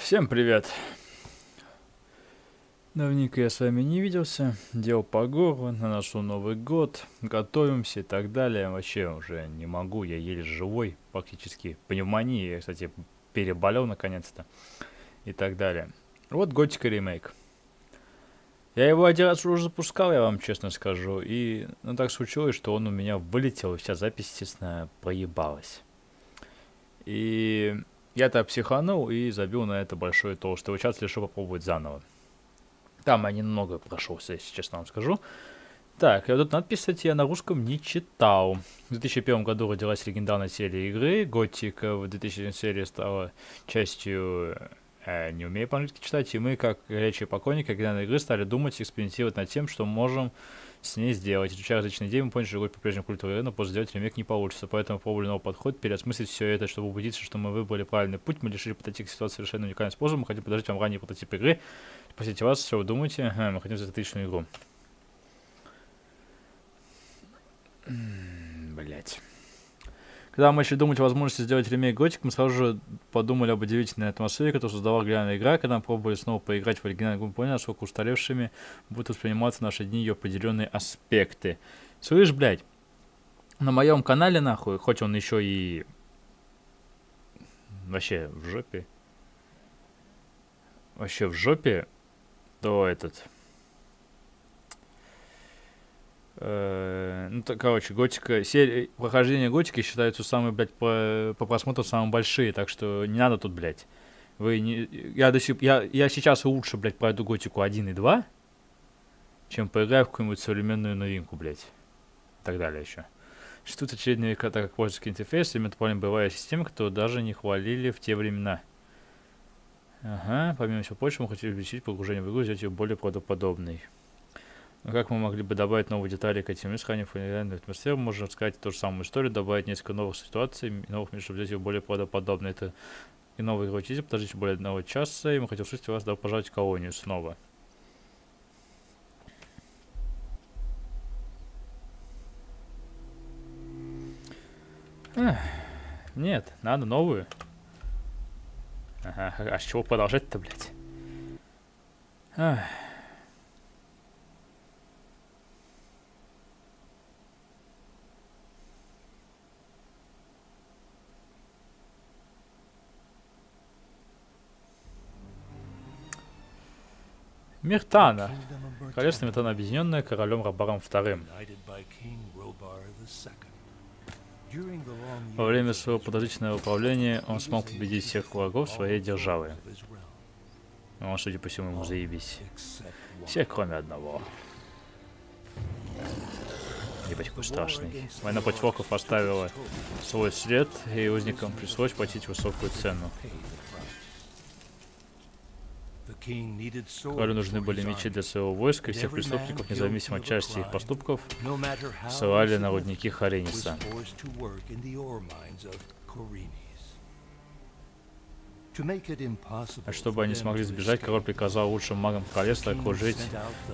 Всем привет. Давненько я с вами не виделся. Дел по горло, наношу Новый год, готовимся и так далее. Вообще уже не могу, я еле живой, практически пневмония. Я, кстати, переболел наконец-то и так далее. Вот Готика ремейк. Я его один раз уже запускал, я вам честно скажу. И ну, так случилось, что он у меня вылетел, и вся запись, естественно, проебалась. И я-то психанул и забил на это большое то, что сейчас решил попробовать заново. Там я немного прошелся, если честно вам скажу. Так, я вот тут надпись, кстати, я на русском не читал. В 2001 году родилась легендарная серия игры. Готика в 2000 серии стала частью... Э, не умею по-английски читать. И мы, как горячие покойники, когда на игры стали думать, экспериментировать над тем, что можем с ней сделать. Изучая различные идеи, мы поняли, что играть по-прежнему культуре, но просто сделать ремейк не получится. Поэтому пробовали новый подход, переосмыслить все это, чтобы убедиться, что мы выбрали правильный путь. Мы решили подойти к ситуации совершенно уникальным способом. Мы хотим подождать вам ранний прототип игры. Спросите вас, что вы думаете. Ага, мы хотим сделать отличную игру. Блять. Когда мы начали думать о возможности сделать ремейк Готик, мы сразу же подумали об удивительной атмосфере, которую создавала главная игра. Когда мы пробовали снова поиграть в оригинальную игру, мы поняли, насколько устаревшими будут восприниматься наши дни ее определенные аспекты. Слышь, блядь, на моем канале, нахуй, хоть он еще и вообще в жопе, вообще в жопе, то этот Э, ну, то, короче, Готика, серия, прохождение Готики считаются самые, блядь, по, по просмотру самые большие, так что не надо тут, блядь. Вы не... Я, до сих, я, я сейчас лучше, блядь, пройду Готику 1 и 2, чем поиграю в какую-нибудь современную новинку, блядь. И так далее еще. Существует очередная так как пользовательский интерфейс, именно полная боевая система, которую даже не хвалили в те времена. Ага, помимо всего прочего, мы хотели увеличить погружение в игру, сделать ее более правдоподобной. Как мы могли бы добавить новые детали к этим сохранив реальную атмосферу, можно сказать ту же самую историю, добавить несколько новых ситуаций, новых мир, чтобы сделать ее более правдоподобно. Это и новые игровые чизи, подождите более одного часа, и мы хотим услышать вас, да, пожаловать в колонию снова. Эх, нет, надо новую. Ага, а с чего продолжать-то, блядь? Ах. Миртана. Королевство Миртана объединенное королем Рабаром II. Во время своего продолжительного управления он смог победить всех врагов своей державы. Он, судя по всему, ему заебись. Всех, кроме одного. Ебать, какой страшный. Война против орков оставила свой след, и узникам пришлось платить высокую цену. Королю нужны были мечи для своего войска, и всех преступников, независимо от части их поступков, ссылали на рудники Харениса. А чтобы они смогли сбежать, король приказал лучшим магам королевства окружить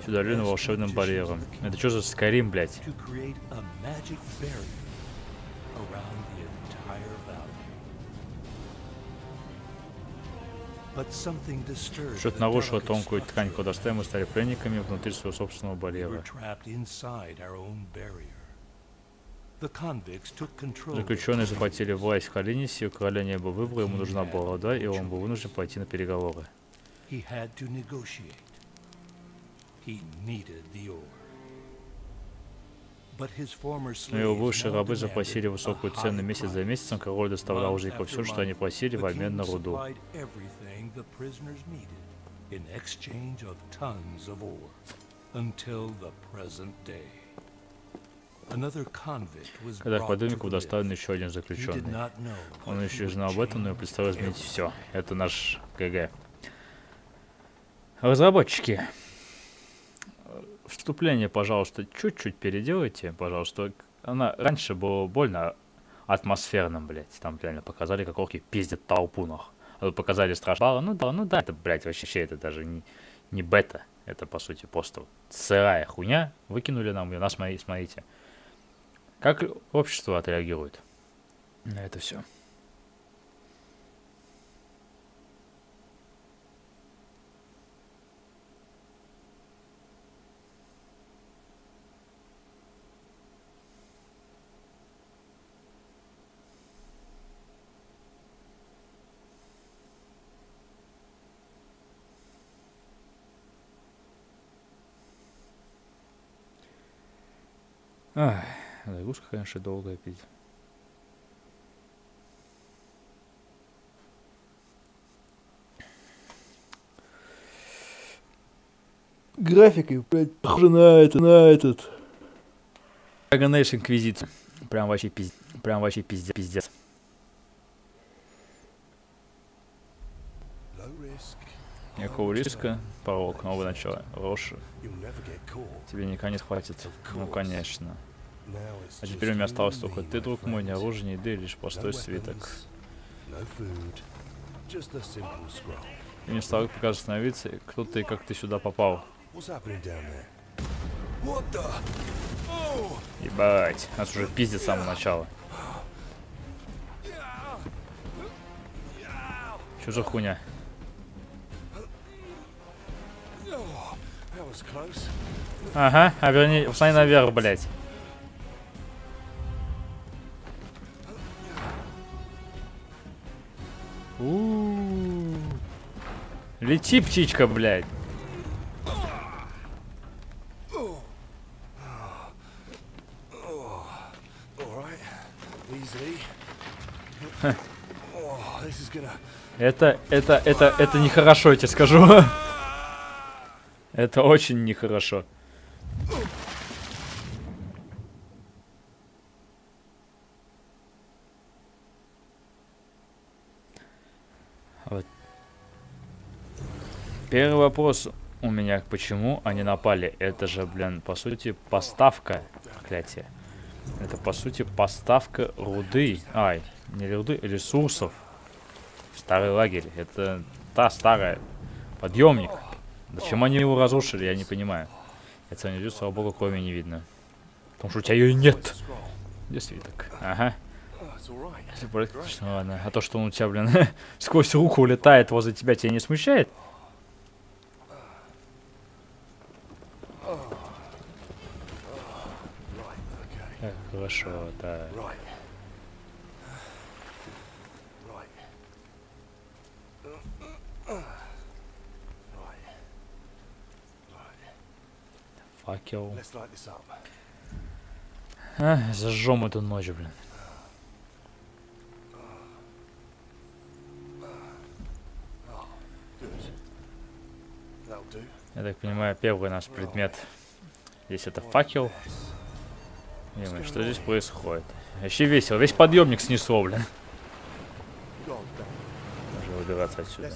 всю долину волшебным барьером. Это что за Скарим, блядь? Что-то нарушило тонкую ткань кодоста, мы стали пленниками внутри своего собственного барьера. Заключенные захватили власть в Халинисе, у короля не было выбора, ему нужна была вода, и он был вынужден пойти на переговоры. Но его бывшие рабы заплатили высокую цену месяц за месяцем, король доставлял узникам все, что они просили в обмен на руду. Когда к подельнику доставлен еще один заключенный. Он еще не знал об этом, но представил изменить все. Это наш ГГ. Разработчики вступление, пожалуйста, чуть-чуть переделайте, пожалуйста. Она раньше было больно атмосферным, блядь. Там реально показали, как орки пиздят толпу, нах. А показали страшно. Ну да, ну да, это, блядь, вообще это даже не, не бета. Это, по сути, просто сырая хуйня. Выкинули нам ее. На, смотри, смотрите. Как общество отреагирует на это все? Ах, загрузка, конечно, долгая, пиздец. Графикой, блядь, похоже на это, на этот. Dragon Age Inquisition. Прям вообще пиздец. Прям вообще пиздец. пиздец. Никакого риска, порог, новое начало. Роши. Тебе никогда не схватит. Ну, конечно. А теперь у меня осталось только ты, друг мой, ни оружия, ни еды, лишь простой свиток. И мне стало пока остановиться, кто ты и как ты сюда попал. Ебать, нас уже пиздит с самого начала. Что за хуйня? Ага, а верни, встань наверх, блядь. У -у -у. Лети, птичка, блядь. Это, это, это, это нехорошо, я тебе скажу. Это очень нехорошо. Вот. Первый вопрос у меня, почему они напали? Это же, блин, по сути, поставка, проклятие. Это, по сути, поставка руды. Ай, не руды, ресурсов. Старый лагерь. Это та старая подъемник. Зачем они его разрушили, я не понимаю. Это не идет, слава богу, крови не видно. Потому что у тебя ее нет. Где свиток? Ага. Ну ладно. А то, что он у тебя, блин, сквозь руку улетает возле тебя, тебя не смущает? Хорошо, да. Факел. А, зажжем эту ночь, блин. Я так понимаю, первый наш предмет. Здесь это факел. Думаю, что здесь происходит? Вообще весело. Весь подъемник снесло, блин. Нужно выбираться отсюда.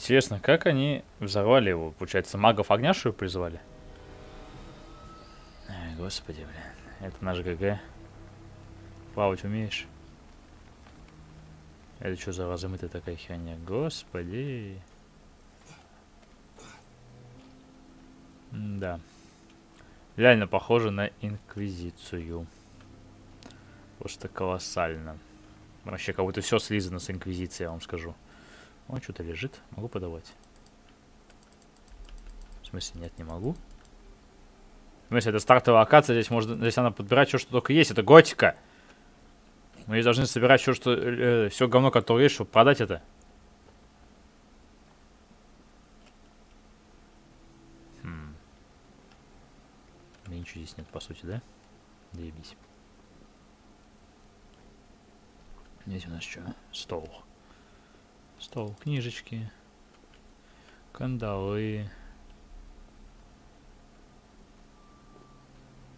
Интересно, как они взорвали его? Получается, магов огня, что ли, призвали? Ай, господи, блин. Это наш ГГ. Плавать умеешь? Это что за размытая такая херня? Господи. Да. Реально похоже на Инквизицию. Просто колоссально. Вообще, как будто все слизано с Инквизицией, я вам скажу. О, что-то лежит. Могу подавать. В смысле, нет, не могу. В смысле, это стартовая локация, здесь можно, здесь надо подбирать все, что только есть. Это готика. Мы здесь должны собирать все, что, э, все говно, которое есть, чтобы продать это. ничего здесь нет, по сути, да? Заебись. Здесь у нас что? Стол. Стол, книжечки, кандалы.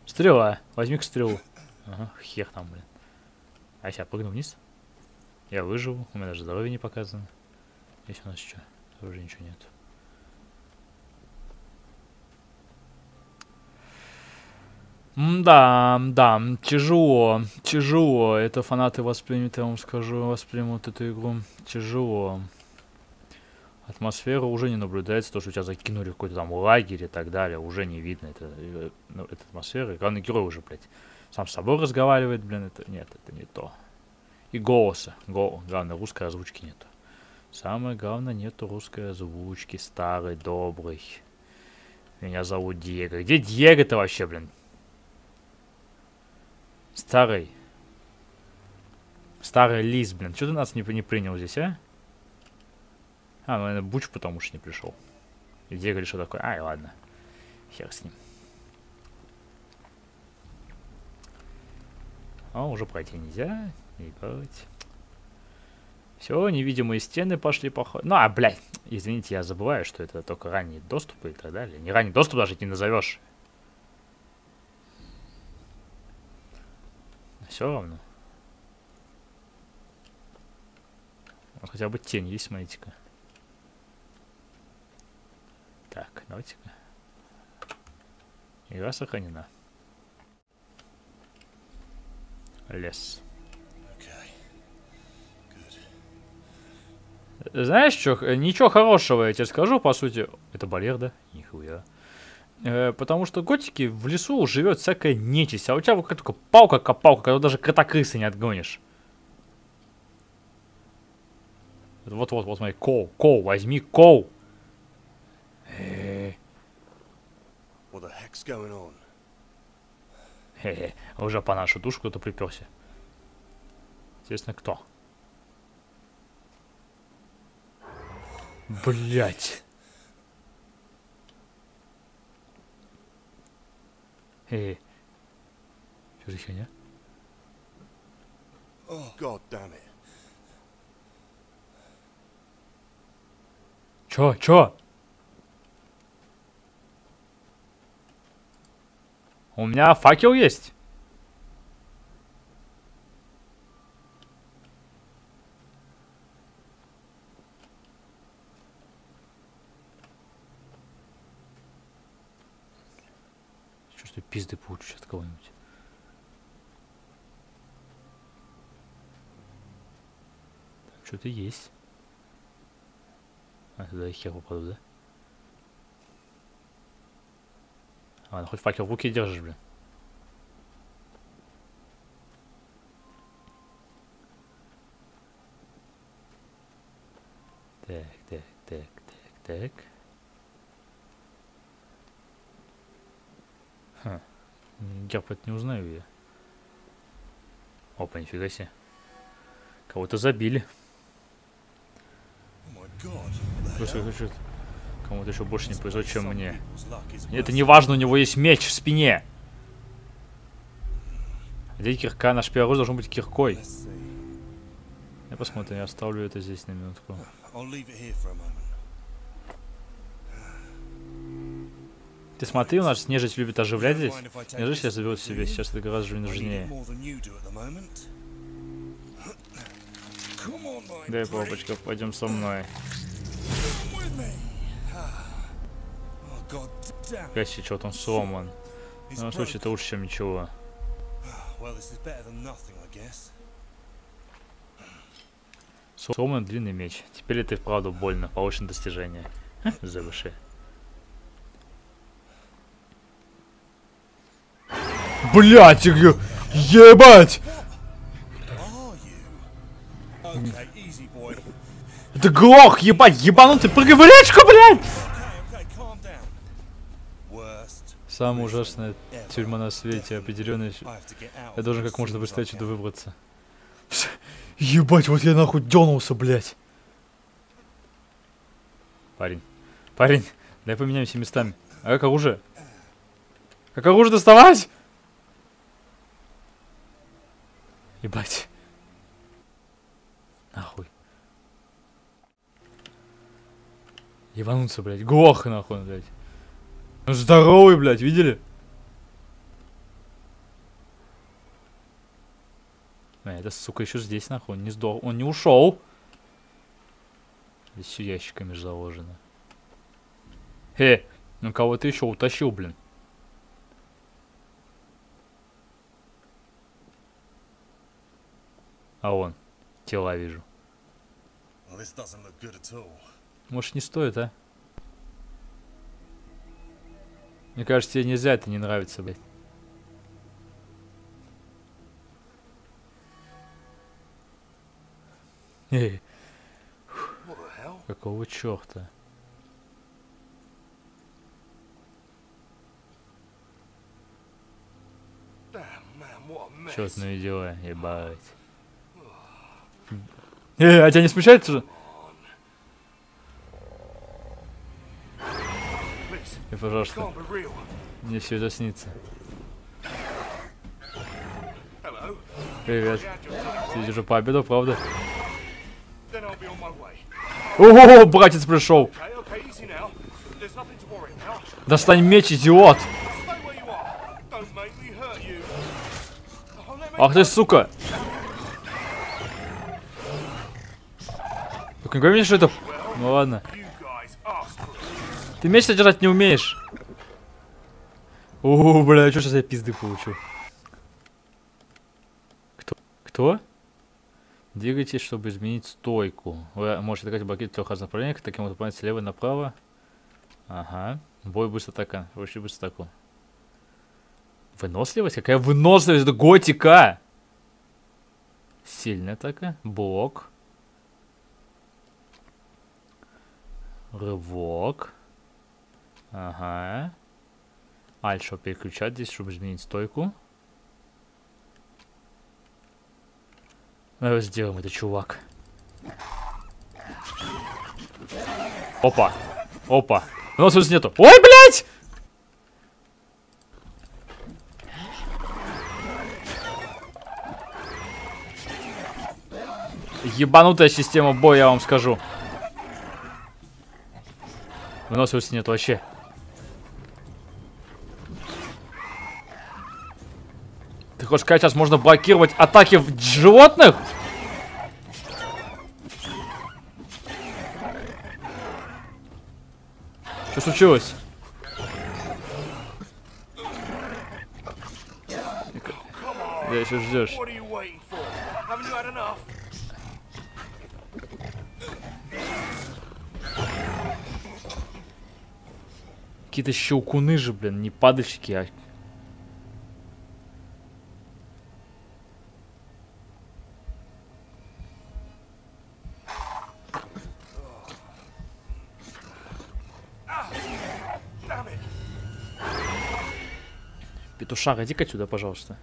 Стрела! Возьми-ка стрелу. Ага, хер там, блин. А я прыгну вниз. Я выживу, у меня даже здоровье не показано. Здесь у нас что? Уже ничего нет. Да, да, тяжело, тяжело. Это фанаты воспримут, я вам скажу, воспримут эту игру. Тяжело. Атмосфера уже не наблюдается, то, что тебя закинули в какой-то там лагерь и так далее, уже не видно это, э, ну, эта атмосфера. Главный герой уже, блядь, сам с собой разговаривает, блин, это нет, это не то. И голоса, го, главное, русской озвучки нету. Самое главное, нету русской озвучки, старый, добрый. Меня зовут Диего. Где Диего-то вообще, блин? Старый. Старый лис, блин. Что ты нас не, не принял здесь, а? А, ну, наверное, Буч потому что не пришел. И Диего решил такой, ай, ладно, хер с ним. А, уже пройти нельзя, ебать. Все, невидимые стены пошли поход. Ну, а, блядь, извините, я забываю, что это только ранний доступ и так далее. Не ранний доступ даже не назовешь. Все равно. Вот хотя бы тень есть, смотрите-ка. Так, давайте-ка. Игра сохранена. Лес. Знаешь, что? Ничего хорошего я тебе скажу, по сути. Это барьер, да? Нихуя. Э, потому что готики в лесу живет всякая нечисть, а у тебя вот только палка-копалка, когда даже кота-крысы не отгонишь. Вот-вот, вот смотри, коу, коу, возьми коу. Э. What the heck's going on? Хе-хе, уже по нашу душу кто-то приперся. Интересно, кто? Блять. Эй. Что за херня? Oh, god damn it. Чё? Чё? У меня факел есть. Что пизды получу сейчас кого-нибудь. Что-то есть. А, туда я хер упаду, да? Ладно, хоть факел в руке держишь, блин. Так, так, так, так, так. Ха. Герб это не узнаю я. Опа, нифига себе. Кого-то забили. Кому-то еще больше не повезло, чем мне. Это не важно, у него есть меч в спине. Где кирка? Наш первый должен быть киркой. Я посмотрю, я оставлю это здесь на минутку. I'll leave it here for a moment. Ты смотри, у нас нежить любит оживлять здесь. Нежить я заберу себе, сейчас это гораздо нужнее. Дай, папочка, пойдем со мной. Гаси, что там сломан. Любом случае, это лучше, чем ничего. Сломан длинный меч. Теперь это и вправду больно. Получено достижение. ЗВШ. Блять, ебать! Да глох, ебать, ебанутый, прыгай в речку, блядь! Самая ужасная тюрьма на свете, определенная. Я должен как можно быстрее отсюда выбраться. Ебать, вот я нахуй дернулся, блядь. Парень, парень, дай поменяемся местами. А как оружие? Как оружие доставать? Ебать. Нахуй. Ебануться, блядь. Глох, нахуй, блядь. Ну, здоровый, блядь, видели? А, это, сука, еще здесь, нахуй. Он не сдох. Он не ушел. Здесь все ящиками же заложено. Э, ну кого ты еще утащил, блин? А он. Тела вижу. Может, не стоит, а? Мне кажется, тебе нельзя это не нравится, блядь. Какого черта? A mess. Чертные дела, ебать. Эй, а тебя не смущает же? И, пожалуйста, мне все это снится. Привет. Ты уже пообедал, правда? О, братец пришел! Достань меч, идиот! Stay where you Только не говори что это... Ну ладно. Ты меч содержать не умеешь. О, бля, что сейчас я пизды получу? Кто? Кто? Двигайтесь, чтобы изменить стойку. Вы можете атаковать в трех разных направлениях, таким вот выполнять слева направо. Ага. Бой быстро атака. Очень быстро атаку. Выносливость? Какая выносливость? Это готика! Сильная атака. Блок. Рывок. Ага. Чтобы переключать здесь, чтобы изменить стойку. Давай сделаем это, чувак. Опа. Опа. У нас здесь нету. Ой, блядь! Ебанутая система боя, я вам скажу. Выносливости нет вообще. Ты хочешь сказать, сейчас можно блокировать атаки в животных? Что случилось? Да еще ждешь. Какие-то щелкуны же, блин, не падальщики, а... Петушак, иди-ка сюда, пожалуйста.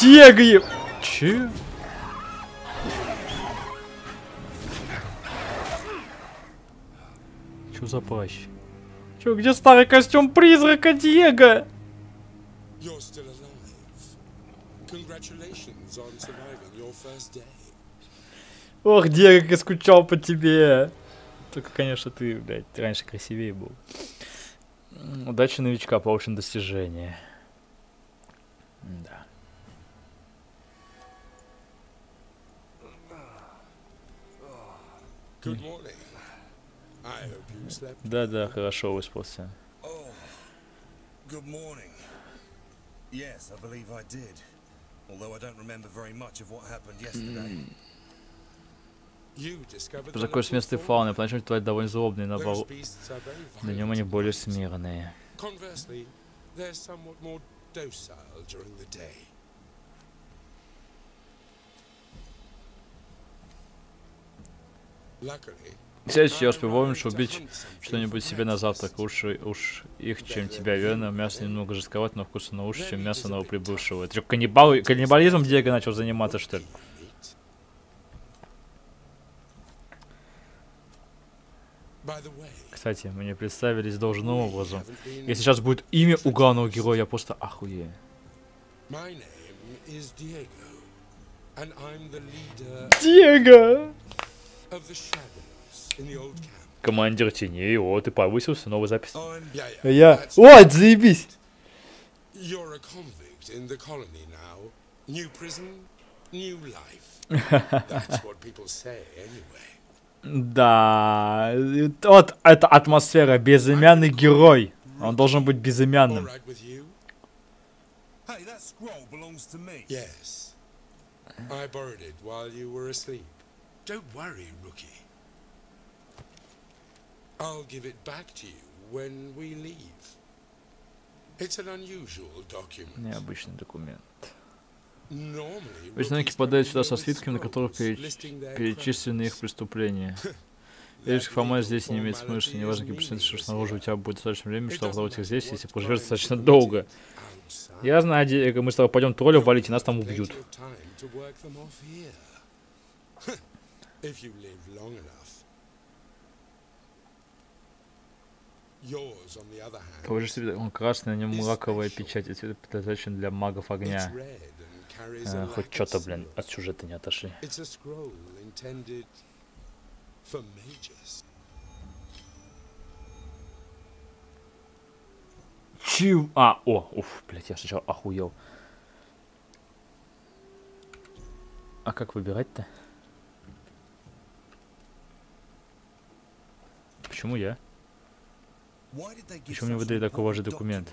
Диего! Че? За плащ? Чё, где старый костюм призрака Диего? Ох, Диего, как я скучал по тебе. Только, конечно, ты, блядь, раньше красивее был. Удачи новичка, получен достижение. Да. Good morning. Slept. Да-да, хорошо выспался. Oh, good morning. Yes, I believe I did. Although I don't remember very much of what happened yesterday. You discovered the Такой fauna. фауны, поначалу твари довольно злобные, но very днем violent они более смирные. Conversely, they're somewhat more docile during the day. Luckily, следующий раз arrived to убить что-нибудь себе на завтрак. Лучше уж их, чем тебя, верно? Мясо немного жестковато, но вкусно лучше, чем мясо новоприбывшего. Это чё, каннибал... каннибализм Диего начал заниматься, что ли? Кстати, мне представились должным образом. Если сейчас будет имя у главного героя, я просто охуею. Диего! Командир теней, о, ты повысился, новая запись. I'm Yeah, А yeah. я... right. заебись! You're a convict in the colony now. New prison, new life. That's what people say anyway. Да, вот эта атмосфера, безымянный герой. Он должен быть безымянным. Yes. I borrowed it while you were asleep. Don't worry, rookie. I'll give it back to you when we leave. It's an unusual document. Необычный документ. Rookies подают сюда со свитками, на которых переч- перечислены их преступления. Формальность legal здесь не имеет смысла. Неважно, какие проценты, что снаружи у тебя будет достаточно времени, чтобы обладать их здесь, если проживешь достаточно долго. Я знаю, Диего, мы с тобой пойдем троллю валить, и нас там убьют. If you live long enough. Yours, on the other hand, Положи себе, он красный, на нем special. печать, цвет предназначен для магов огня. А, a хоть что-то, блин, от сюжета не отошли. Чив... А, о, уф, блядь, я сначала охуел. А как выбирать-то? Почему я? Why did they give Почему мне выдали важный important документ?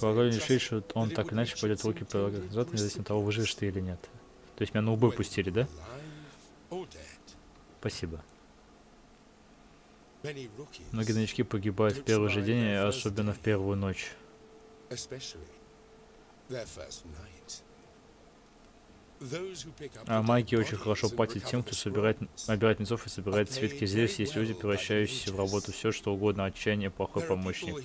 Полагаю, they решили, что он так иначе пойдет в руки назад, независимо от того, выживешь ты или нет. То есть меня на убой пустили, да? Спасибо. Многие новички погибают в первый же день, а особенно в первую ночь. А the маги dead очень хорошо платят тем, кто собирает, набирает мецов и собирает свитки. Здесь есть люди, превращающиеся в работу все, что угодно, отчаяние, плохой помощник.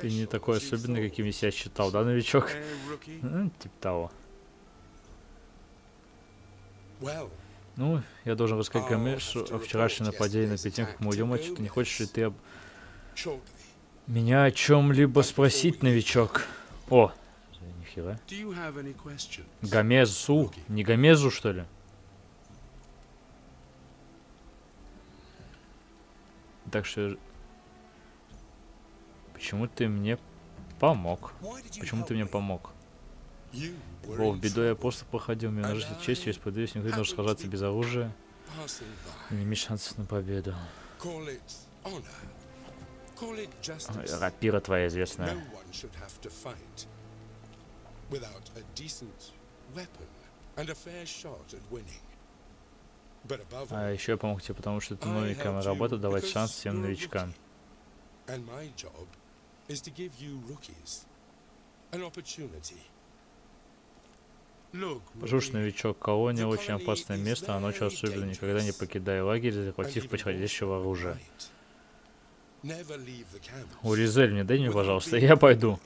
Ты не такой особенный, каким я себя считал, да, новичок? Ну, типа того. Well, Ну, я должен рассказать have to о вчерашнем нападении, yesterday's перед тем, как мы уйдем отсюда, не хочешь ли ты об... меня о чем-либо спросить, новичок? О, нихера. Гомезу? Не Гомезу, что ли? Так что... Почему ты мне помог? Почему ты мне помог? Бог, in бедой я просто проходил, мне нажить честью, и справедливость, никто не может сражаться без оружия не иметь шансов на победу. Рапира твоя известная. one should have to fight without a decent weapon and a fair shot at winning. But above А еще я помог тебе, потому что I новенькая работа, давать шанс всем новичкам. and my job is to give you rookies an opportunity. Rookie, новичок, колония очень опасное место, а ночью особенно никогда не покидай лагерь, захватив подходящего оружия. Уризель, мне дай мне, пожалуйста, я пойду.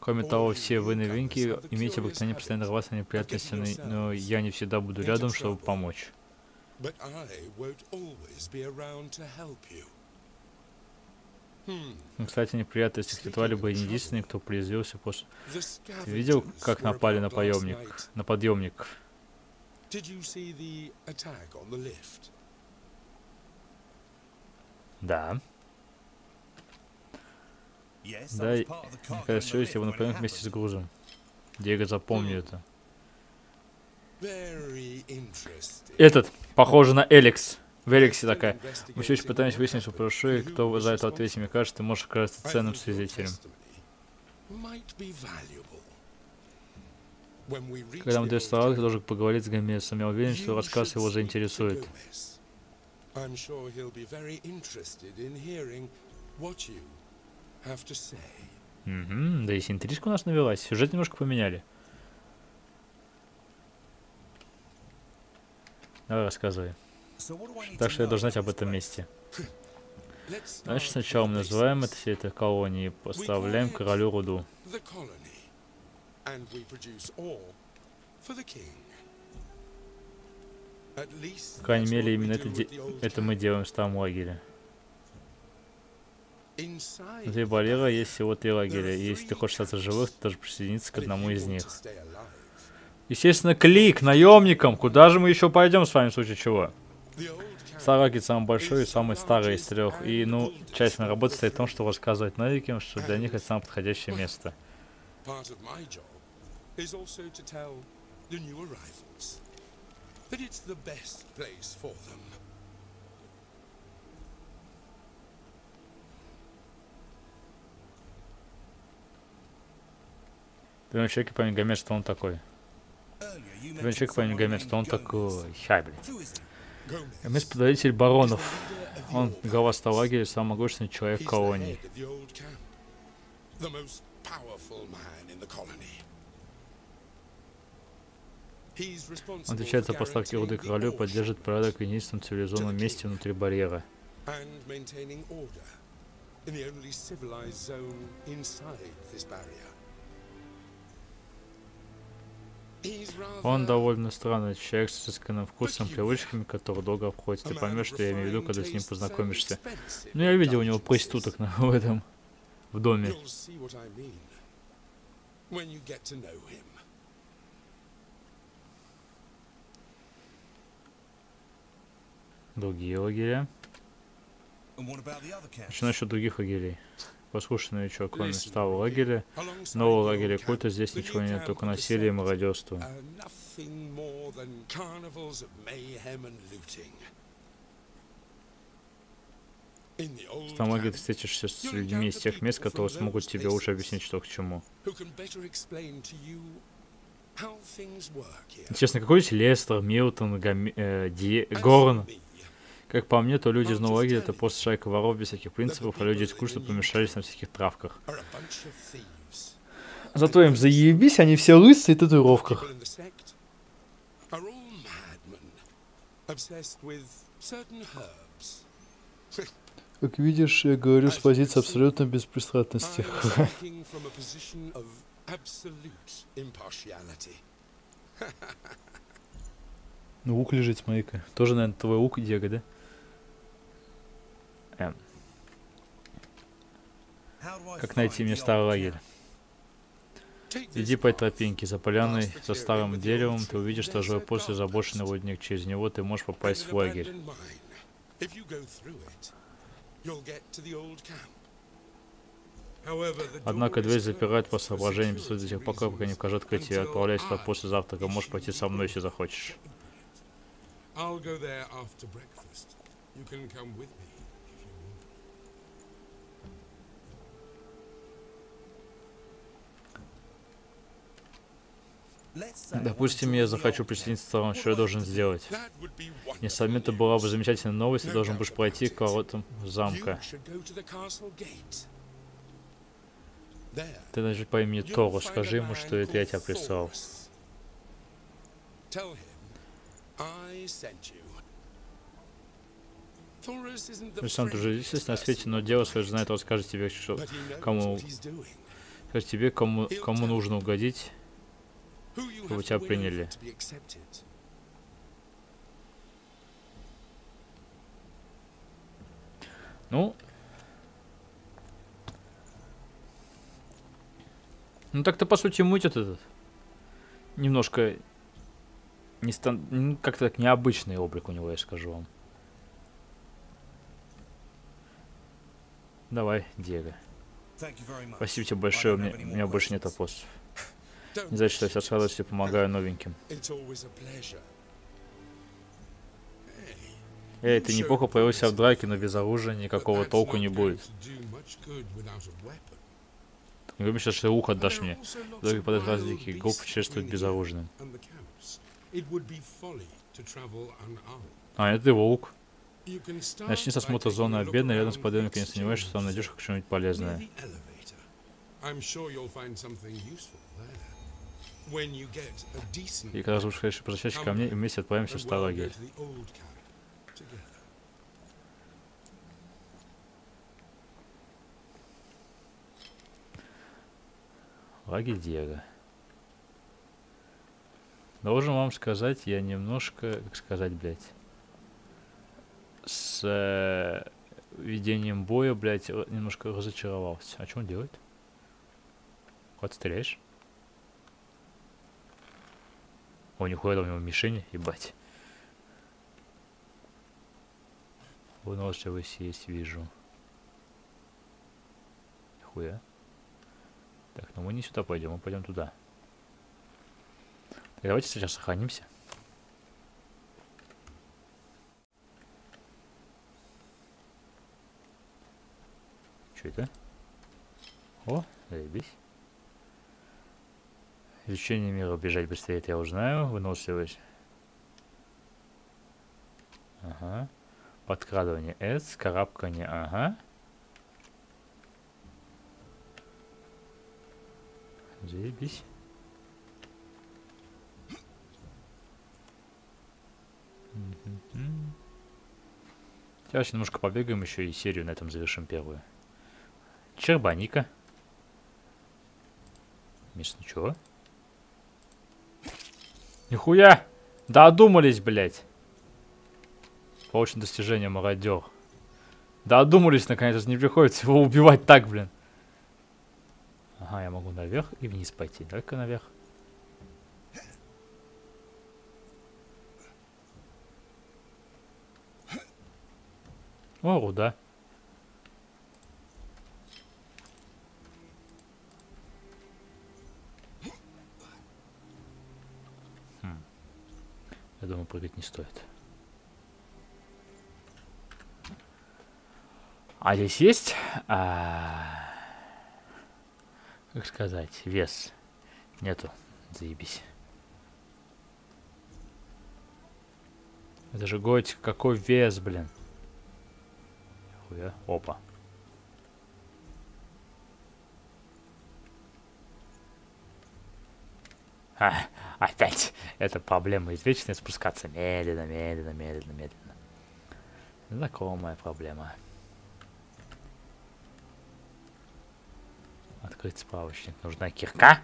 Кроме того, все вы новинки имеете обыкновение постоянно рваться на неприятности, но я не всегда буду рядом, чтобы помочь. But I won't always be around to help you. Ну, Кстати, неприятности едва ли бы не единственный, кто произвелся после... Ты видел, как напали на night. на подъемник? Да. Да, и- part of the cargo когда in the все, я lift на when it поемник вместе с грузом. Диего, запомни Хм. это. Этот, похоже на Эликс. В Эликсе Still такая. Мы все еще пытаемся выяснить, что произошло, и кто за это ответит. Мне кажется, ты можешь оказаться ценным свидетелем. Когда мы the до ты должен поговорить с Гомесом. Я уверен, что рассказ его заинтересует. I'm sure he'll be very interested in hearing what you have to say. Угу, да если интрижка у нас навелась. Сюжет немножко поменяли. Давай рассказывай. Так что я должен знать об этом месте. Значит, сначала мы называем это все это колонией, поставляем королю руду. По крайней мере, именно это, это мы делаем в старом лагере. Внутри barrier, есть всего три лагеря, и если ты хочешь остаться живых, ты должен присоединиться к одному из них. Естественно, клик наемникам. Куда же мы еще пойдем с вами в случае чего? Лагерь самый большой и самый старый из трех. И, ну, часть моей работы состоит в том, что рассказывать новикам, что для них это самое подходящее место. Первый человек по имени Гомес, что он такой? Первый человек по имени someone Гомес, named что он такой? Хай, блин. Предводитель баронов. Он глава camp. Ставлагеря, самый могущественный человек колонии. Он отвечает за поставки руды королю и ore поддерживает порядок в единственном цивилизованном месте внутри барьера. and maintaining order in the only civilized zone inside this barrier. Он довольно странный человек с изысканным вкусом, привычками, который долго обходится. Ты поймешь, что я имею в виду, когда с ним познакомишься. Ну, я видел у него проституток на, в этом, в доме. Другие лагеря. Что насчет других лагерей? Послушай, новичок, старого лагеря, Alongside нового the лагеря old культа здесь ничего нет, только насилие и мародерство. uh, В лагере ты встретишься с людьми из тех мест, которые смогут тебе лучше объяснить, что к чему. Честно, какой-нибудь Лестер, Милтон, Гами- э, Ди- Горн. Как по мне, то люди из лагеря это просто шайка воров без всяких принципов, а люди из культа помешались на всяких травках. Зато им заебись, они все лысые и татуировках. Как видишь, я говорю с позиции абсолютной беспристрастности. Ну, лук лежит, смотри-ка. Тоже, наверное, твой лук, Диего, да? I как найти старый old лагерь? Иди по этой тропинке, за поляной, за старым деревом, ты увидишь сторожевой пост и заброшенный водник. Через него ты можешь попасть в лагерь. Однако дверь запирают по соображениям без до security тех пор, пока не покажут открытие. Отправляйся туда после завтрака. Можешь пойти со мной, если захочешь. I'll go there after breakfast. You can come with me if you want. Let's say I want Допустим, я захочу присоединиться к второму, что я должен сделать? Несомненно, была бы замечательная новость, ты должен будешь it. к воротам замка. Ты даже по имени Тору, скажи ему, что это я тебя прислал. Ты уже здесь на свете, но дело свое знает, он скажет тебе, что, кому- скажет тебе, кому, кому нужно угодить. Чтобы have тебя приняли. Ну. Ну так-то по сути мутит этот. Немножко не стан... ну, как-то так необычный облик у него, я скажу вам. Давай, Диего. Спасибо тебе большое, у меня, у меня больше нет вопросов. Не знаю, что я с радостью помогаю новеньким. Эй, ты неплохо появился в драке, но без оружия никакого толку не будет. Не сейчас, что And отдашь мне. Дороги подать раз дикий групп here безоружным. А, это его лук. Начни с by осмотра taking зоны обеда, рядом с подъемником, не сомневаюсь, что там найдешь что-нибудь полезное. the elevator. I'm sure you'll find something useful there. И когда будешь конечно, возвращайся ко мне, и вместе отправимся в старый лагерь. Лагерь Диего. Должен вам сказать, я немножко, как сказать, блядь, с э, ведением боя, блядь, р- немножко разочаровался. А что он делает? Вот стреляешь? О, нихуя там у него мишени, ебать. Выносливость есть, вижу. Нихуя. Так, ну мы не сюда пойдем, мы пойдем туда. Так, давайте сейчас сохранимся. Что это? О, заебись. Изучение мира, бежать быстрее, это я уже знаю. Выносливость. Ага. Подкрадывание S, карабкание, ага. Заебись. Сейчас немножко побегаем еще и серию на этом завершим первую. Чербаника. Миш, ну чего? Нихуя! Додумались, блядь. Получен достижение мародер. Додумались, наконец, не приходится его убивать так, блин. Ага, я могу наверх и вниз пойти. Давай-ка наверх. О, руда. Я думаю, прыгать не стоит. А здесь есть, а, как сказать, вес? Нету, заебись. Это же готик, какой вес, блин. Нихуя. Опа. А, опять. Это проблема извечная спускаться медленно, медленно, медленно, медленно. Знакомая проблема. Открыть справочник. Нужна кирка.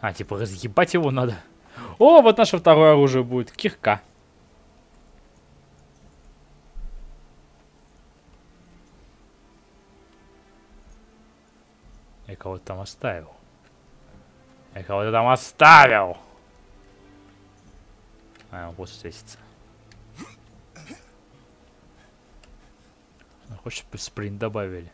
А, типа разъебать его надо. О, вот наше второе оружие будет. Кирка. Я кого-то там оставил. Я кого-то там оставил. А, вот встретится. Хочешь, спринт добавили?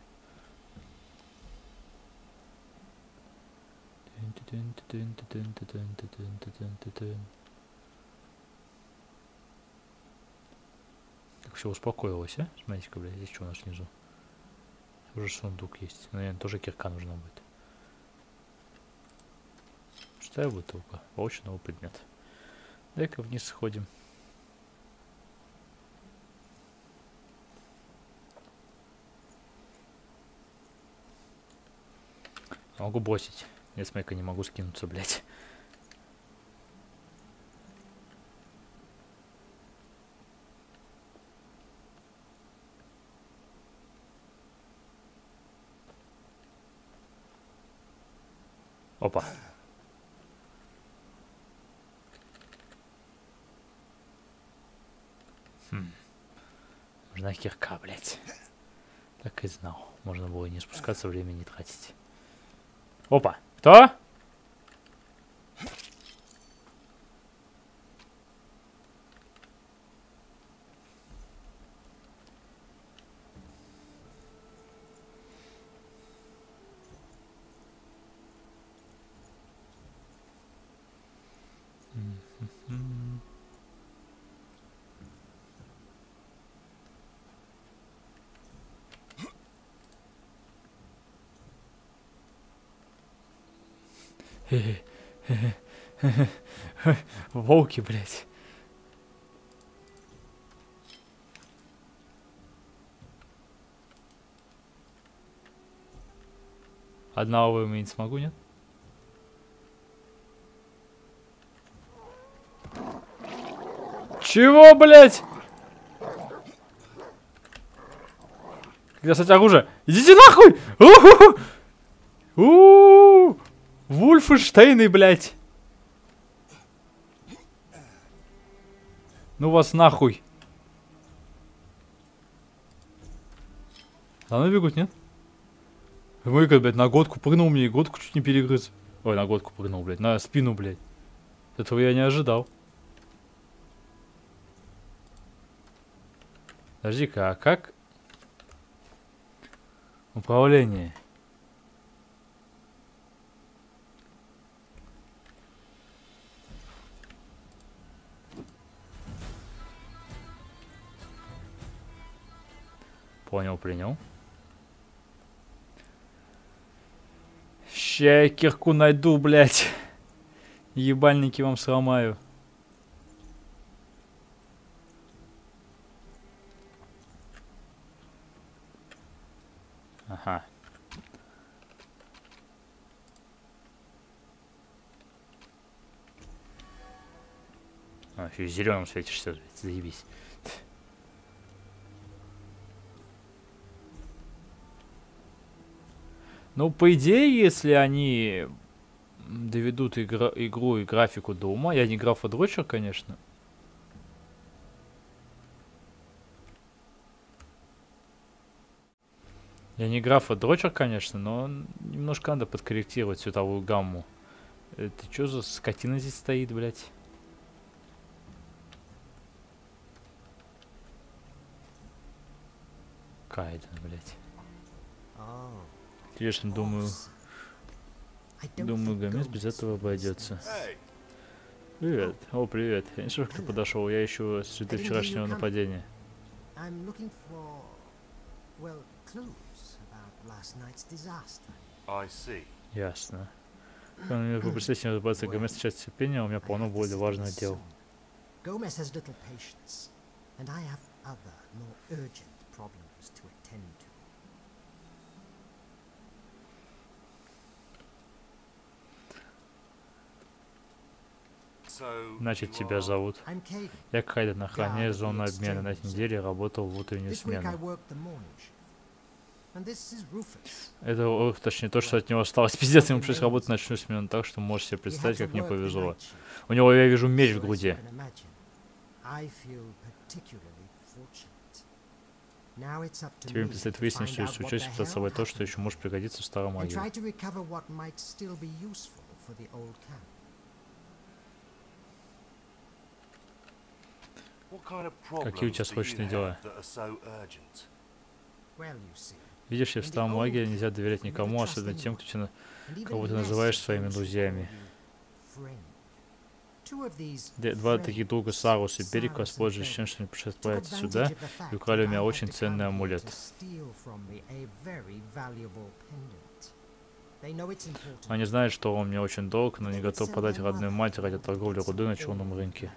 Как все успокоилось, а? Смотрите-ка, блядь, здесь что у нас внизу? Уже сундук есть. Наверное, тоже кирка нужна будет. Шестая бутылка. Получен новый предмет. Дай-ка вниз сходим. Могу бросить. Я смотри не могу скинуться, блядь. Опа. Хм. Нужна кирка, блядь. И знал. Можно было не спускаться, времени не тратить. Опа. Кто? Волки, блядь. Одного выменить смогу, нет? Чего, блядь? Где, кстати, оружие? Идите нахуй! У-у-у! Вульфенштейны, блядь. Ну вас нахуй. За мной бегут, нет? Мой, блядь, на годку прыгнул мне и годку чуть не перегрыз. Ой, на годку прыгнул, блядь, на спину, блядь. Этого я не ожидал. Подожди-ка, а как? Управление. Понял, принял. Ща я кирку найду, блядь. Ебальники вам сломаю. Ага. А, еще зеленым светишься, заебись. Ну, по идее, если они доведут игра- игру и графику до ума, я не графодрочер, конечно. Я не графодрочер, конечно, но немножко надо подкорректировать световую гамму. Это что за скотина здесь стоит, блядь? Кайден, блядь. Oh, Конечно, думаю, думаю, Гомес без этого обойдется. Привет. О, привет. Я не как ты подошел. Я ищу следы вчерашнего нападения. Ясно. Когда мне попросить не разбираться Гомес сейчас терпения, у меня полно более важных дел. Gomez has little patience, and I have other, more urgent problems to attend to. Значит, тебя зовут. Я Кайден, Да, зону это обмена. На этой неделе работал в утреннюю смену. Это, о, точнее, то, что от него осталось. Пиздец, ему пришлось работать ночную смену, так что можешь себе представить, как мне повезло. У него, я вижу, меч в груди. Тебе me предстоит выяснить, что если what учесть представляет hell то, что еще может пригодиться в старом магии. try to recover what might still be useful for the old camp. What kind of Какие у тебя срочные дела? Видишь, ли, в старом лагере нельзя доверять никому, особенно тем, кто тебя... Кого ты называешь своими друзьями. Два таких друга, Сарус и and воспользовались тем, что они advantage сюда, и украли у меня очень ценный амулет. Они знают, что он мне очень долг, но не готов my родную мать ради торговли рудой на черном рынке.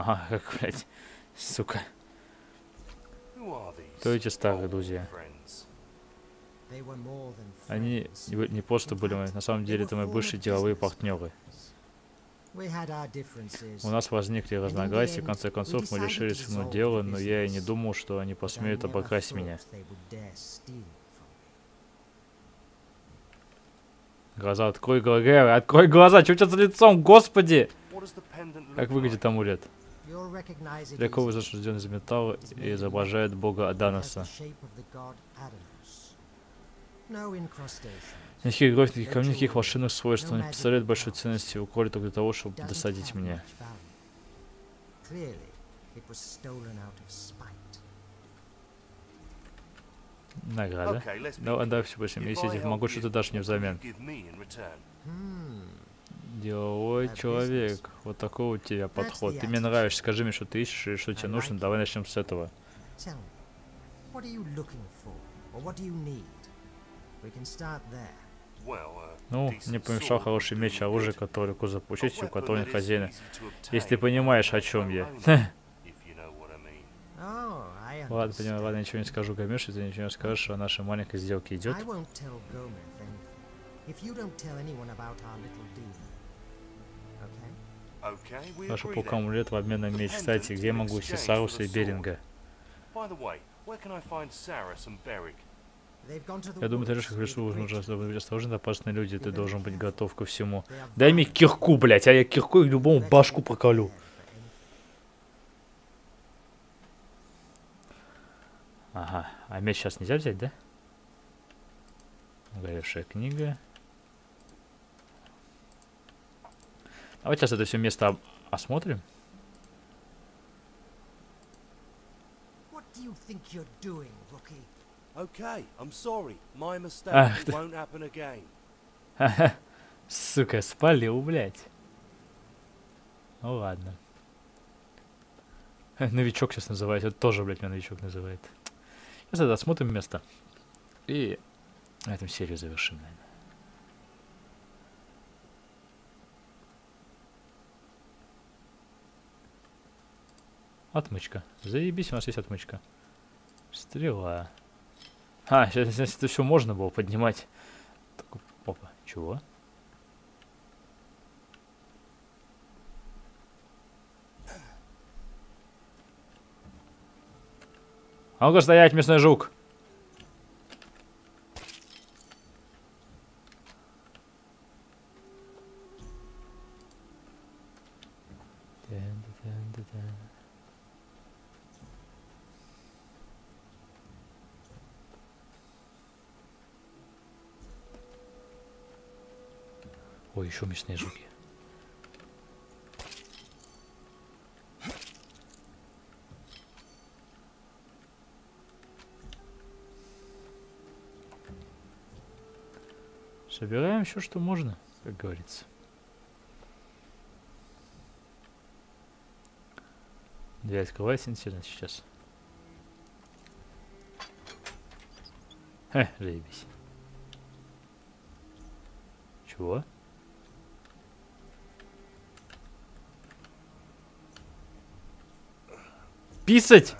Ага, как, блядь, сука. Кто эти старые друзья? Они не, просто были мои, на самом деле это мои бывшие деловые партнеры. У нас возникли разногласия, в конце концов мы решили свернуть дело, но я и не думал, что они посмеют обокрасть меня. Глаза открой, глаза, открой глаза, что у тебя за лицом, господи! Как выглядит амулет? Easily. зашужден из металла и изображает бога incrustations. Никаких гроздь, никаких камней, никаких волшебных свойств, он не представляет большой ценности, укроли только для того, чтобы досадить spite. Награда. Ну, отдай все больше мне этих help могу, you, что ты дашь мне взамен. Деловой That человек. Вот такой у тебя подход. Ты мне нравишься, скажи мне, что ты ищешь и что тебе нужно. Давай начнем с этого. Uh, Ну, мне помешал хороший меч, me оружие, которое кузов A получить, у которого хозяина. Если ты понимаешь, о чем я. Oh, Ладно, понимаю, ладно, ничего не скажу, если ты ничего не скажешь о нашей маленькой сделке идет. Полка then. амулет в обмен на меч. Кстати, где я могу найти Саруса и Беринга? Я думаю, ты решишь, решил, нужно быть осторожен, опасные люди, ты должен быть готов ко всему. Дай мне кирку, блядь, а я кирку и любому башку проколю. Ага, а меч сейчас нельзя взять, да? Горевшая книга. Давай сейчас это все место осмотрим. Ах ты. won't happen again. Ха-ха. Сука, спалил, блядь. Ну ладно. Новичок сейчас называет. Это тоже, блядь, меня новичок называет. Сейчас это осмотрим место. И на этом серию завершим, наверное. Отмычка. Заебись, у нас есть отмычка. Стрела. А, сейчас, сейчас это все можно было поднимать. Так, опа, чего? А ну-ка стоять, мясной жук. Мясные жуки. Собираем все, что можно, как говорится. Дверь открывайся интересно сейчас. Хе, заебись. Чего? Писать?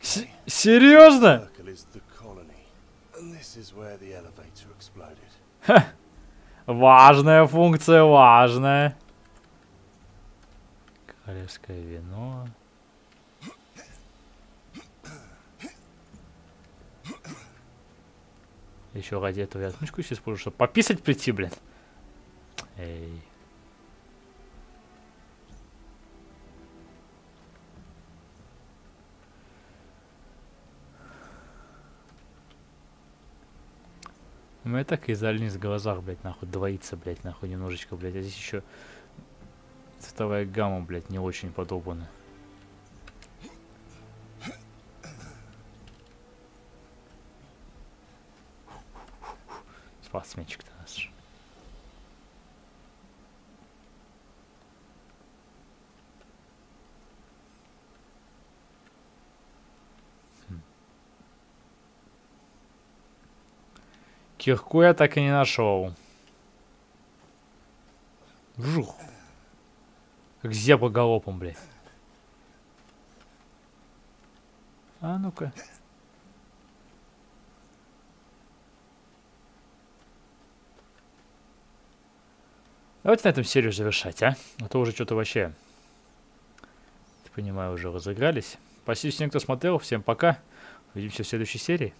С- серьезно? Exploded. Важная функция, важная. Королевское вино. Еще ради этого я отмычку сейчас использую, чтобы пописать прийти, блин. Эй. У меня так и в глазах, блядь, нахуй двоится, блядь, нахуй немножечко, блядь. А здесь еще цветовая гамма, блядь, не очень подобана. Спортсменчик-то наш. Кирку я так и не нашел. Вжух. Как зебра галопом, блядь. А ну-ка. Давайте на этом серию завершать, а? А то уже что-то вообще, понимаю, уже разыгрались. Спасибо всем, кто смотрел. Всем пока. Увидимся в следующей серии.